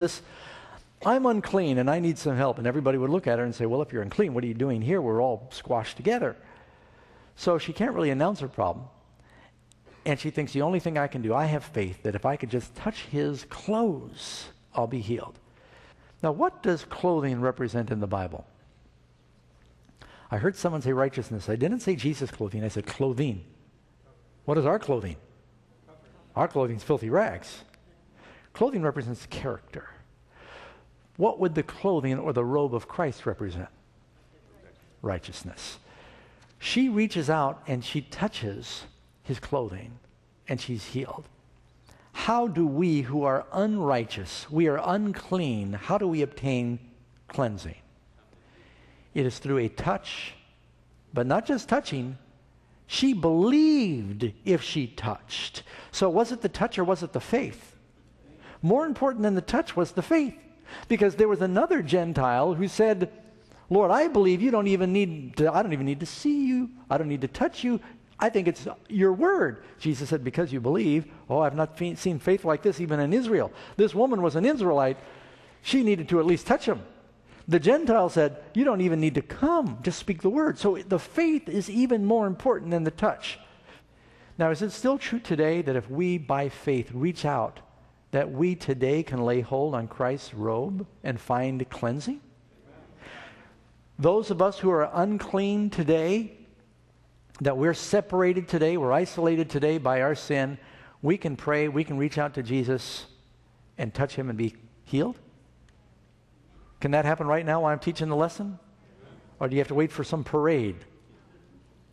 this. I'm unclean and I need some help. And everybody would look at her and say, Well, if you're unclean, what are you doing here? We're all squashed together. So she can't really announce her problem. And she thinks the only thing I can do, I have faith that if I could just touch his clothes, I'll be healed. Now, what does clothing represent in the Bible? I heard someone say righteousness. I didn't say Jesus' clothing, I said clothing. What is our clothing? Our clothing is filthy rags. Clothing represents character. What would the clothing or the robe of Christ represent? Righteousness. She reaches out and she touches his clothing and she's healed. How do we who are unrighteous, we are unclean, how do we obtain cleansing? It is through a touch, but not just touching. She believed if she touched. So was it the touch or was it the faith? More important than the touch was the faith. Because there was another Gentile who said, Lord, I believe you don't even need to, I don't even need to see you. I don't need to touch you. I think it's your word. Jesus said, Because you believe. Oh, I've not seen faith like this even in Israel. This woman was an Israelite. She needed to at least touch him. The Gentile said, You don't even need to come, just speak the word. So the faith is even more important than the touch. Now, is it still true today that if we, by faith, reach out, that we today can lay hold on Christ's robe and find cleansing? Those of us who are unclean today, that we're separated today, we're isolated today by our sin, we can pray, we can reach out to Jesus and touch him and be healed? Can that happen right now while I'm teaching the lesson? Or do you have to wait for some parade?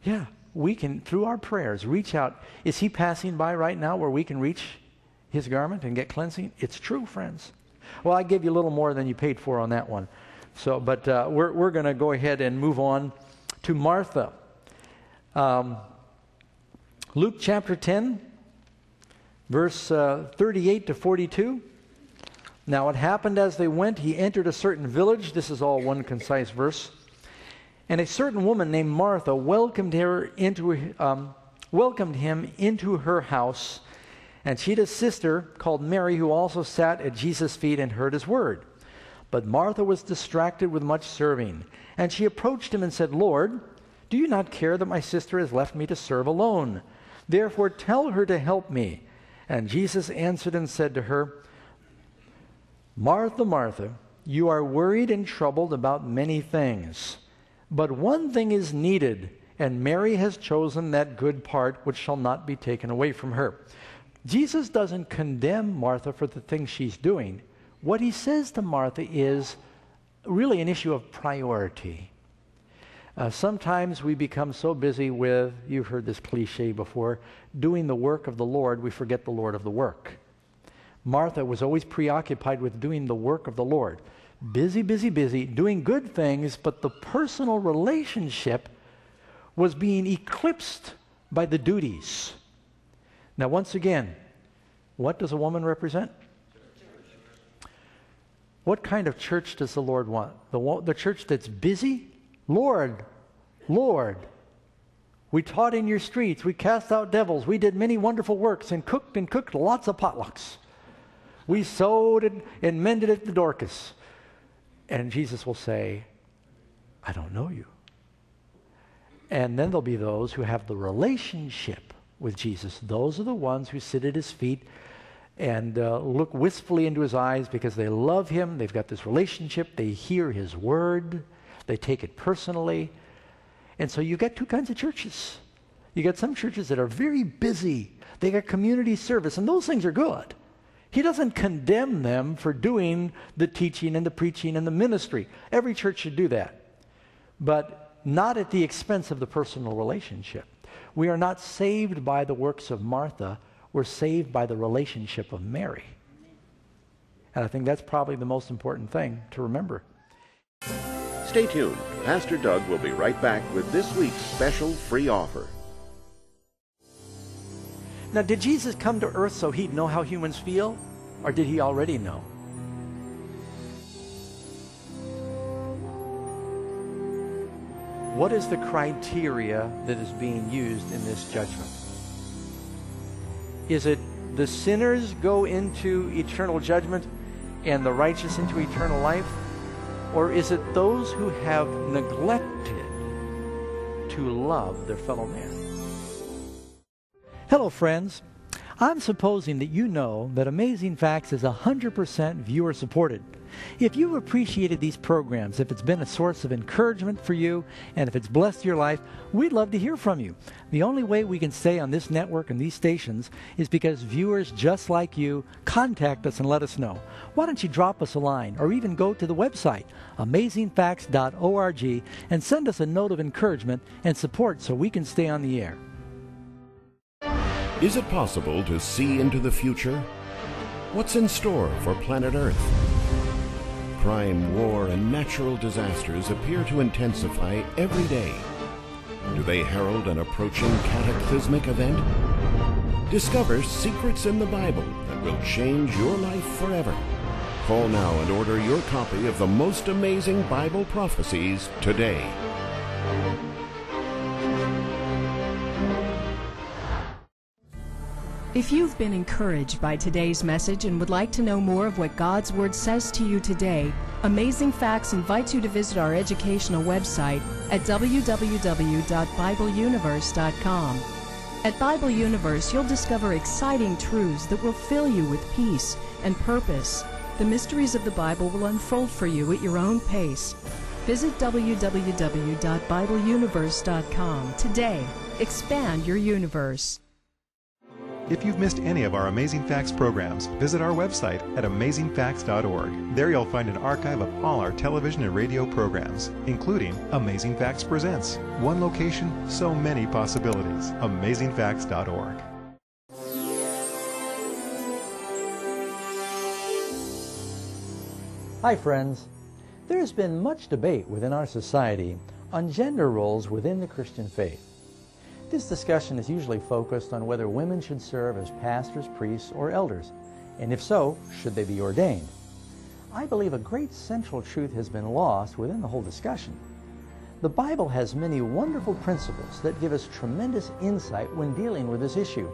Yeah, we can, through our prayers, reach out. Is he passing by right now where we can reach his garment and get cleansing? It's true, friends. Well, I gave you a little more than you paid for on that one. So, but uh, we're, we're going to go ahead and move on to Martha. Um, Luke chapter 10, verse uh, 38 to 42. Now it happened as they went, he entered a certain village. This is all one concise verse. And a certain woman named Martha welcomed her into um, welcomed him into her house. And she had a sister called Mary who also sat at Jesus' feet and heard his word. But Martha was distracted with much serving. And she approached him and said, Lord, do you not care that my sister has left me to serve alone? Therefore tell her to help me. And Jesus answered and said to her, Martha, Martha, you are worried and troubled about many things. But one thing is needed, and Mary has chosen that good part which shall not be taken away from her. Jesus doesn't condemn Martha for the things she's doing. What he says to Martha is really an issue of priority. Uh, sometimes we become so busy with, you've heard this cliche before, doing the work of the Lord, we forget the Lord of the work. Martha was always preoccupied with doing the work of the Lord. Busy, busy, busy, doing good things, but the personal relationship was being eclipsed by the duties. Now, once again, what does a woman represent? What kind of church does the Lord want? The, the church that's busy? Lord, Lord, we taught in your streets, we cast out devils, we did many wonderful works, and cooked and cooked lots of potlucks. We sewed and, and mended at the Dorcas. And Jesus will say, I don't know you. And then there'll be those who have the relationship with Jesus. Those are the ones who sit at his feet and uh, look wistfully into his eyes because they love him. They've got this relationship. They hear his word. They take it personally. And so you get two kinds of churches. You get some churches that are very busy. They got community service, and those things are good. He doesn't condemn them for doing the teaching and the preaching and the ministry. Every church should do that, but not at the expense of the personal relationship. We are not saved by the works of Martha, we're saved by the relationship of Mary. And I think that's probably the most important thing to remember. Stay tuned. Pastor Doug will be right back with this week's special free offer. Now, did Jesus come to earth so he'd know how humans feel? Or did he already know? What is the criteria that is being used in this judgment? Is it the sinners go into eternal judgment and the righteous into eternal life? Or is it those who have neglected to love their fellow man? Hello, friends. I'm supposing that you know that Amazing Facts is 100% viewer supported. If you've appreciated these programs, if it's been a source of encouragement for you, and if it's blessed your life, we'd love to hear from you. The only way we can stay on this network and these stations is because viewers just like you contact us and let us know. Why don't you drop us a line or even go to the website, amazingfacts.org, and send us a note of encouragement and support so we can stay on the air. Is it possible to see into the future? What's in store for planet Earth? Crime, war, and natural disasters appear to intensify every day. Do they herald an approaching cataclysmic event? Discover secrets in the Bible that will change your life forever. Call now and order your copy of the most amazing Bible prophecies today. If you've been encouraged by today's message and would like to know more of what God's Word says to you today, Amazing Facts invites you to visit our educational website at www.bibleuniverse.com. At Bible Universe, you'll discover exciting truths that will fill you with peace and purpose. The mysteries of the Bible will unfold for you at your own pace. Visit www.bibleuniverse.com today. Expand your universe. If you've missed any of our Amazing Facts programs, visit our website at amazingfacts.org. There you'll find an archive of all our television and radio programs, including Amazing Facts Presents. One location, so many possibilities. AmazingFacts.org. Hi, friends. There has been much debate within our society on gender roles within the Christian faith. This discussion is usually focused on whether women should serve as pastors, priests, or elders, and if so, should they be ordained. I believe a great central truth has been lost within the whole discussion. The Bible has many wonderful principles that give us tremendous insight when dealing with this issue.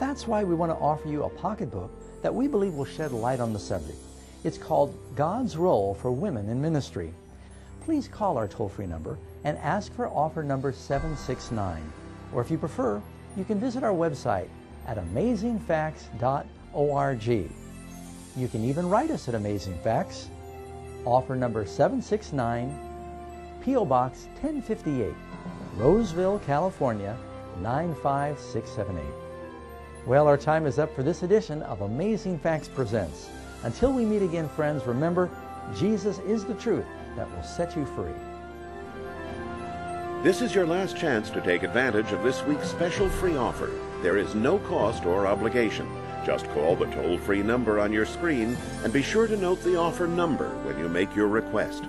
That's why we want to offer you a pocketbook that we believe will shed light on the subject. It's called God's Role for Women in Ministry. Please call our toll free number and ask for offer number 769. Or if you prefer, you can visit our website at amazingfacts.org. You can even write us at Amazing Facts, offer number 769, P.O. Box 1058, Roseville, California 95678. Well, our time is up for this edition of Amazing Facts Presents. Until we meet again, friends, remember, Jesus is the truth that will set you free. This is your last chance to take advantage of this week's special free offer. There is no cost or obligation. Just call the toll free number on your screen and be sure to note the offer number when you make your request.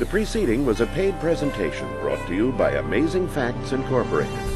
The preceding was a paid presentation brought to you by Amazing Facts Incorporated.